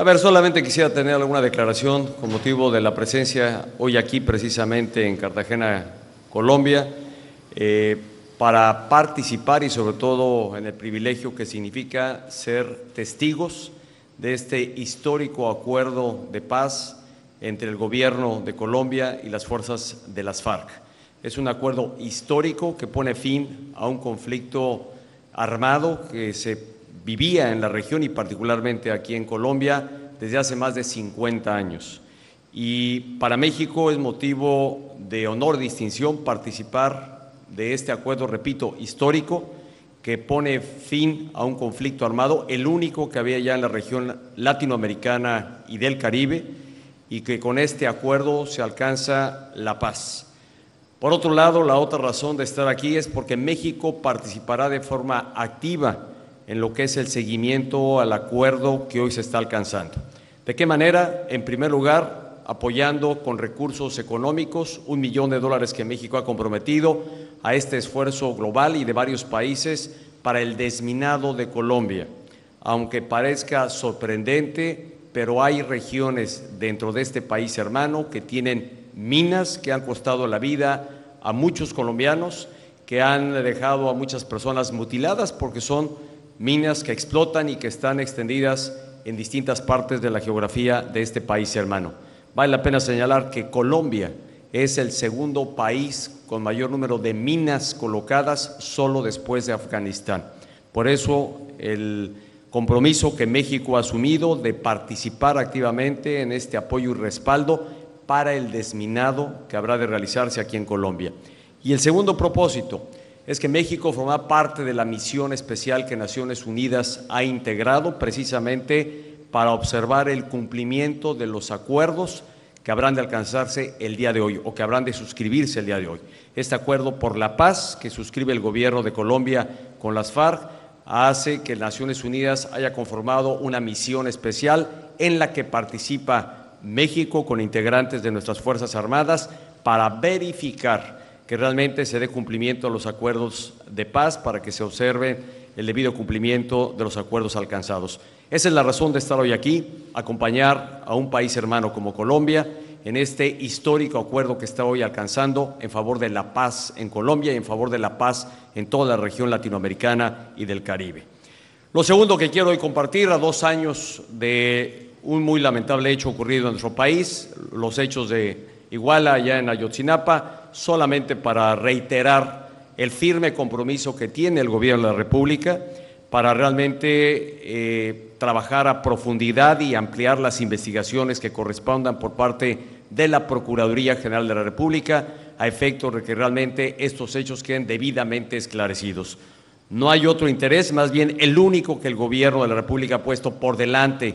A ver, solamente quisiera tener alguna declaración con motivo de la presencia hoy aquí precisamente en Cartagena, Colombia, eh, para participar y sobre todo en el privilegio que significa ser testigos de este histórico acuerdo de paz entre el gobierno de Colombia y las fuerzas de las FARC. Es un acuerdo histórico que pone fin a un conflicto armado que se vivía en la región y particularmente aquí en Colombia desde hace más de 50 años. Y para México es motivo de honor distinción participar de este acuerdo, repito, histórico, que pone fin a un conflicto armado, el único que había ya en la región latinoamericana y del Caribe, y que con este acuerdo se alcanza la paz. Por otro lado, la otra razón de estar aquí es porque México participará de forma activa en lo que es el seguimiento al acuerdo que hoy se está alcanzando. ¿De qué manera? En primer lugar, apoyando con recursos económicos un millón de dólares que México ha comprometido a este esfuerzo global y de varios países para el desminado de Colombia. Aunque parezca sorprendente, pero hay regiones dentro de este país hermano que tienen minas que han costado la vida a muchos colombianos, que han dejado a muchas personas mutiladas porque son minas que explotan y que están extendidas en distintas partes de la geografía de este país hermano. Vale la pena señalar que Colombia es el segundo país con mayor número de minas colocadas solo después de Afganistán. Por eso el compromiso que México ha asumido de participar activamente en este apoyo y respaldo para el desminado que habrá de realizarse aquí en Colombia. Y el segundo propósito, es que México forma parte de la misión especial que Naciones Unidas ha integrado precisamente para observar el cumplimiento de los acuerdos que habrán de alcanzarse el día de hoy o que habrán de suscribirse el día de hoy. Este acuerdo por la paz que suscribe el gobierno de Colombia con las FARC hace que Naciones Unidas haya conformado una misión especial en la que participa México con integrantes de nuestras Fuerzas Armadas para verificar que realmente se dé cumplimiento a los acuerdos de paz para que se observe el debido cumplimiento de los acuerdos alcanzados. Esa es la razón de estar hoy aquí, acompañar a un país hermano como Colombia en este histórico acuerdo que está hoy alcanzando en favor de la paz en Colombia y en favor de la paz en toda la región latinoamericana y del Caribe. Lo segundo que quiero hoy compartir, a dos años de un muy lamentable hecho ocurrido en nuestro país, los hechos de Iguala allá en Ayotzinapa, solamente para reiterar el firme compromiso que tiene el Gobierno de la República para realmente eh, trabajar a profundidad y ampliar las investigaciones que correspondan por parte de la Procuraduría General de la República a efecto de que realmente estos hechos queden debidamente esclarecidos. No hay otro interés, más bien el único que el Gobierno de la República ha puesto por delante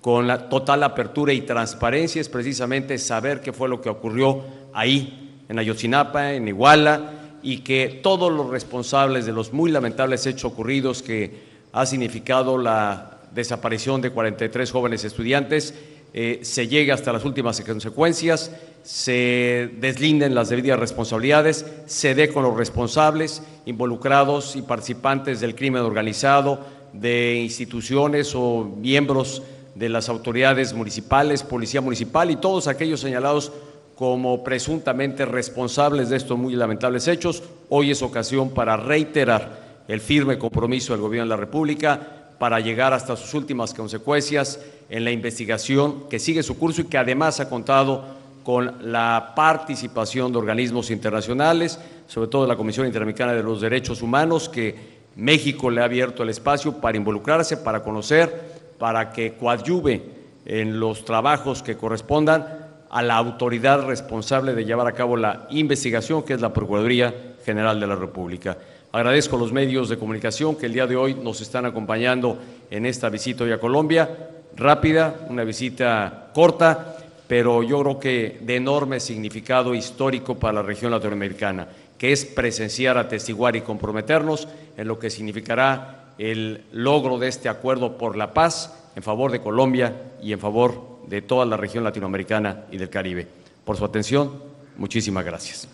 con la total apertura y transparencia es precisamente saber qué fue lo que ocurrió ahí en Ayotzinapa, en Iguala, y que todos los responsables de los muy lamentables hechos ocurridos que ha significado la desaparición de 43 jóvenes estudiantes, eh, se llegue hasta las últimas consecuencias, se deslinden las debidas responsabilidades, se dé con los responsables involucrados y participantes del crimen organizado, de instituciones o miembros de las autoridades municipales, policía municipal y todos aquellos señalados como presuntamente responsables de estos muy lamentables hechos. Hoy es ocasión para reiterar el firme compromiso del Gobierno de la República para llegar hasta sus últimas consecuencias en la investigación que sigue su curso y que además ha contado con la participación de organismos internacionales, sobre todo de la Comisión Interamericana de los Derechos Humanos, que México le ha abierto el espacio para involucrarse, para conocer, para que coadyuve en los trabajos que correspondan a la autoridad responsable de llevar a cabo la investigación, que es la Procuraduría General de la República. Agradezco a los medios de comunicación que el día de hoy nos están acompañando en esta visita hoy a Colombia, rápida, una visita corta, pero yo creo que de enorme significado histórico para la región latinoamericana, que es presenciar, atestiguar y comprometernos en lo que significará el logro de este acuerdo por la paz en favor de Colombia y en favor de toda la región latinoamericana y del Caribe. Por su atención, muchísimas gracias.